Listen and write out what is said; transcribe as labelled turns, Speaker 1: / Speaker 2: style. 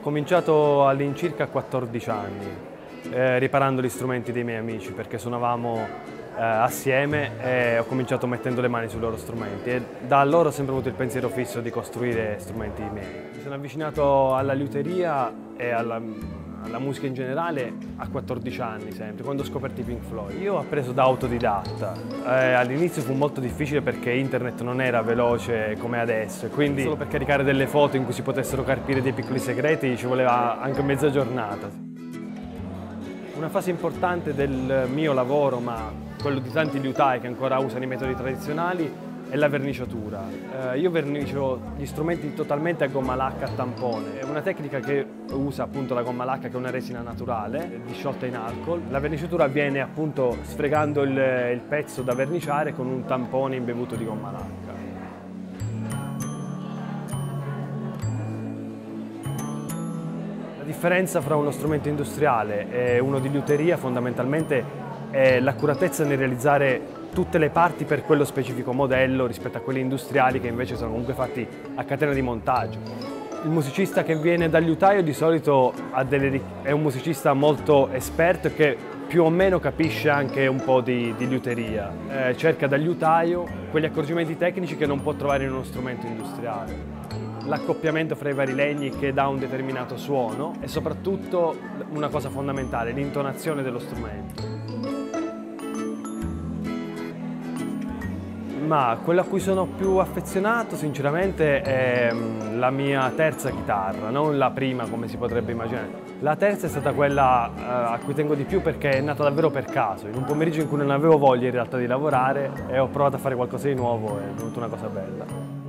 Speaker 1: cominciato all'incirca a 14 anni, eh, riparando gli strumenti dei miei amici perché suonavamo eh, assieme e ho cominciato mettendo le mani sui loro strumenti e da allora ho sempre avuto il pensiero fisso di costruire strumenti miei. Mi sono avvicinato alla liuteria e alla, alla musica in generale a 14 anni sempre, quando ho scoperto i Pink Floyd. Io ho appreso da autodidatta. Eh, all'inizio fu molto difficile perché internet non era veloce come adesso e quindi solo per caricare delle foto in cui si potessero carpire dei piccoli segreti ci voleva anche mezza giornata. Una fase importante del mio lavoro, ma quello di tanti liutai che ancora usano i metodi tradizionali, è la verniciatura. Eh, io vernicio gli strumenti totalmente a gomma lacca a tampone. È una tecnica che usa appunto la gomma lacca che è una resina naturale, disciolta in alcol. La verniciatura avviene appunto sfregando il, il pezzo da verniciare con un tampone imbevuto di gomma lacca. La differenza fra uno strumento industriale e uno di liuteria fondamentalmente è l'accuratezza nel realizzare tutte le parti per quello specifico modello rispetto a quelli industriali che invece sono comunque fatti a catena di montaggio. Il musicista che viene dal liutaio di solito delle, è un musicista molto esperto e che più o meno capisce anche un po' di, di liuteria. Eh, cerca dal liutaio quegli accorgimenti tecnici che non può trovare in uno strumento industriale. L'accoppiamento fra i vari legni che dà un determinato suono e soprattutto una cosa fondamentale, l'intonazione dello strumento. Ma quello a cui sono più affezionato sinceramente è mm, la mia terza chitarra, non la prima come si potrebbe immaginare. La terza è stata quella eh, a cui tengo di più perché è nata davvero per caso, in un pomeriggio in cui non avevo voglia in realtà di lavorare e ho provato a fare qualcosa di nuovo e è venuta una cosa bella.